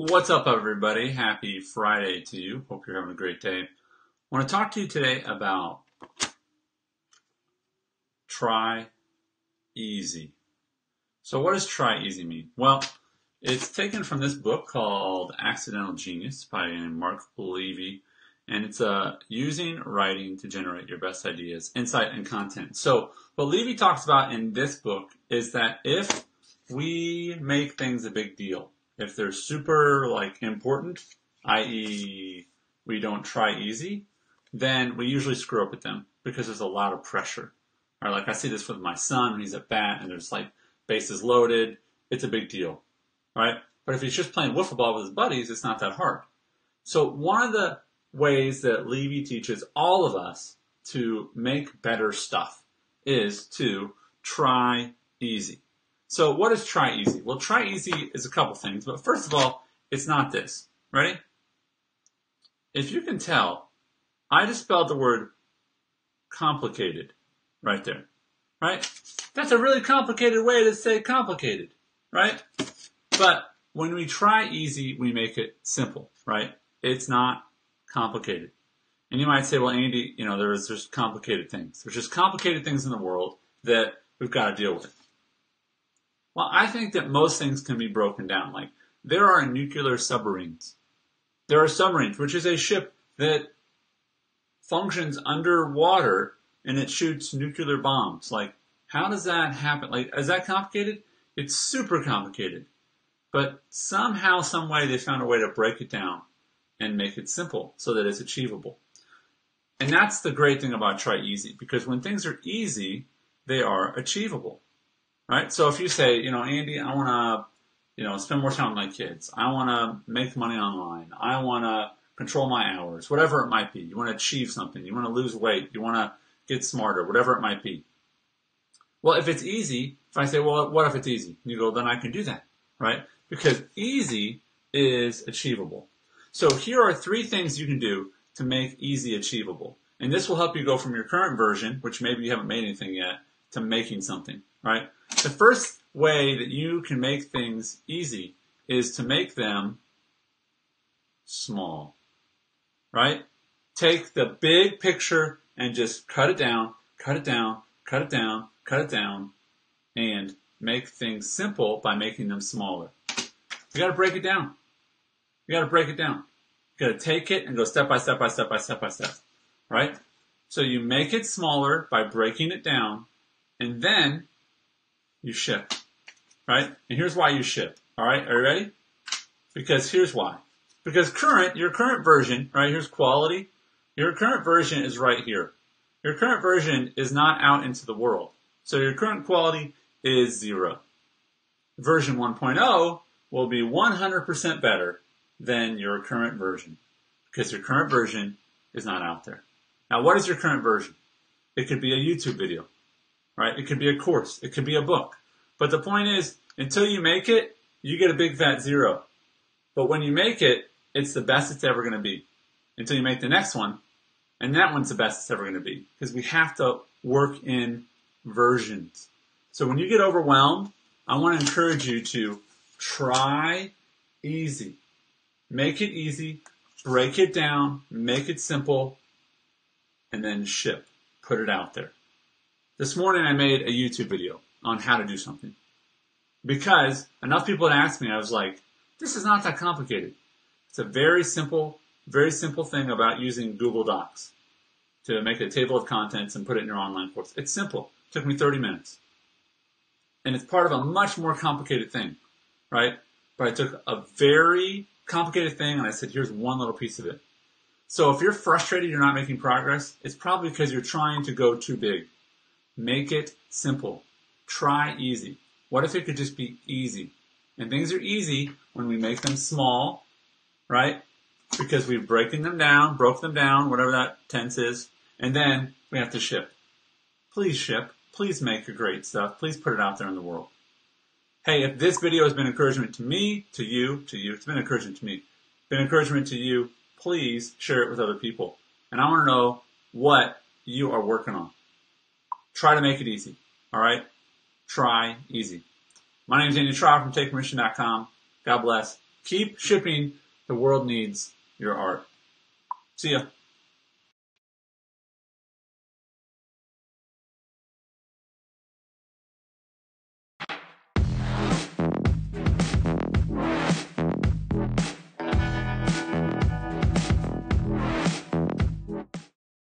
What's up, everybody? Happy Friday to you. Hope you're having a great day. I want to talk to you today about try easy. So, what does try easy mean? Well, it's taken from this book called Accidental Genius by Mark Levy, and it's uh, using writing to generate your best ideas, insight, and content. So, what Levy talks about in this book is that if we make things a big deal, if they're super like important, i.e., we don't try easy, then we usually screw up with them because there's a lot of pressure. Or like I see this with my son when he's at bat and there's like bases loaded. It's a big deal, right? But if he's just playing wiffle ball with his buddies, it's not that hard. So one of the ways that Levy teaches all of us to make better stuff is to try easy. So what is try easy? Well, try easy is a couple things, but first of all, it's not this. Ready? If you can tell, I just spelled the word complicated right there. Right? That's a really complicated way to say complicated, right? But when we try easy, we make it simple, right? It's not complicated. And you might say, well, Andy, you know, there's there's complicated things. There's just complicated things in the world that we've got to deal with. Well, I think that most things can be broken down. Like, there are nuclear submarines. There are submarines, which is a ship that functions underwater and it shoots nuclear bombs. Like, how does that happen? Like, is that complicated? It's super complicated. But somehow, some way, they found a way to break it down and make it simple so that it's achievable. And that's the great thing about try easy, because when things are easy, they are achievable right? So if you say, you know, Andy, I want to, you know, spend more time with my kids. I want to make money online. I want to control my hours, whatever it might be. You want to achieve something. You want to lose weight. You want to get smarter, whatever it might be. Well, if it's easy, if I say, well, what if it's easy? And you go, then I can do that, right? Because easy is achievable. So here are three things you can do to make easy achievable. And this will help you go from your current version, which maybe you haven't made anything yet, to making something, right? The first way that you can make things easy is to make them small, right? Take the big picture and just cut it down, cut it down, cut it down, cut it down, and make things simple by making them smaller. You gotta break it down. You gotta break it down. You gotta take it and go step by step by step by step by step, right? So you make it smaller by breaking it down, and then you ship, right? And here's why you ship. All right, are you ready? Because here's why. Because current, your current version, right? Here's quality. Your current version is right here. Your current version is not out into the world. So your current quality is zero. Version 1.0 will be 100% better than your current version because your current version is not out there. Now, what is your current version? It could be a YouTube video right? It could be a course. It could be a book. But the point is, until you make it, you get a big fat zero. But when you make it, it's the best it's ever going to be. Until you make the next one, and that one's the best it's ever going to be. Because we have to work in versions. So when you get overwhelmed, I want to encourage you to try easy. Make it easy, break it down, make it simple, and then ship. Put it out there. This morning I made a YouTube video on how to do something. Because enough people had asked me, I was like, this is not that complicated. It's a very simple, very simple thing about using Google Docs to make a table of contents and put it in your online course. It's simple. It took me 30 minutes. And it's part of a much more complicated thing, right? But I took a very complicated thing and I said, here's one little piece of it. So if you're frustrated you're not making progress, it's probably because you're trying to go too big. Make it simple. Try easy. What if it could just be easy? And things are easy when we make them small, right? Because we've breaking them down, broke them down, whatever that tense is, and then we have to ship. Please ship. Please make your great stuff. Please put it out there in the world. Hey, if this video has been encouragement to me, to you, to you, it's been encouragement to me, been encouragement to you, please share it with other people. And I want to know what you are working on. Try to make it easy. All right? Try easy. My name is Andy Traub from TakePermission.com. God bless. Keep shipping. The world needs your art. See ya.